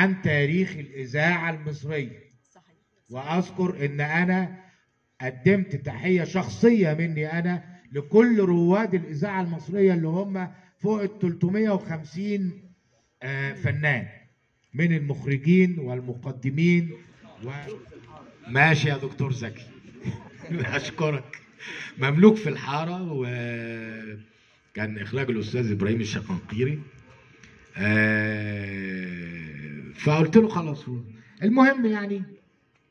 عن تاريخ الإذاعة المصرية. صحيح. وأذكر إن أنا قدمت تحية شخصية مني أنا لكل رواد الإذاعة المصرية اللي هم فوق ال 350 آه، فنان من المخرجين والمقدمين و... ماشي يا دكتور زكي. أشكرك. مملوك في الحارة وكان إخراج الأستاذ إبراهيم الشقنقيري. آه، فقلت له خلاص المهم يعني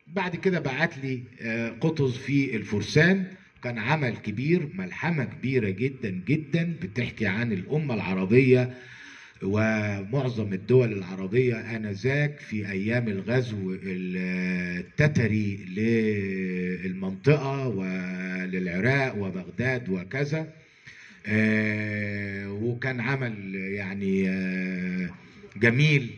بعد كده بعت لي آه، قطز في الفرسان. كان عمل كبير ملحمة كبيرة جدا جدا بتحكي عن الأمة العربية ومعظم الدول العربية آنذاك في أيام الغزو التتري للمنطقة وللعراق وبغداد وكذا. آه، وكان عمل يعني آه، جميل.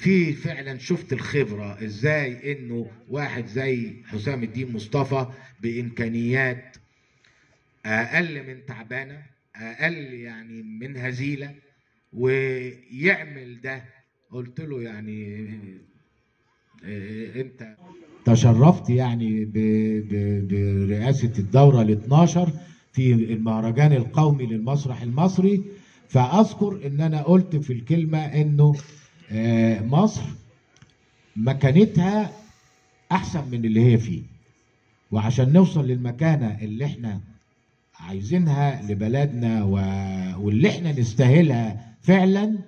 في فعلا شفت الخبرة إزاي إنه واحد زي حسام الدين مصطفى بإمكانيات أقل من تعبانة أقل يعني من هزيلة ويعمل ده. قلت له يعني آه، أنت تشرفت يعني ب- ب- برئاسة الدورة ال 12 في المهرجان القومي للمسرح المصري. فأذكر إن أنا قلت في الكلمة إنه آه، مصر مكانتها أحسن من اللي هي فيه. وعشان نوصل للمكانة اللي إحنا عايزينها لبلدنا و... واللي إحنا نستاهلها فعلا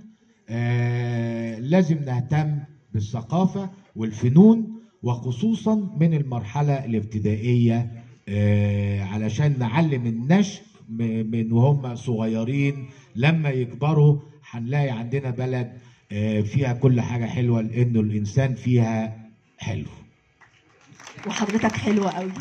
آه لازم نهتم بالثقافة والفنون وخصوصا من المرحلة الابتدائية آه علشان نعلم النشء من وهم صغيرين. لما يكبروا هنلاقي عندنا بلد آه فيها كل حاجة حلوة لأنه الإنسان فيها حلو. وحضرتك حلوة قوي.